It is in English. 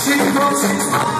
She goes, she's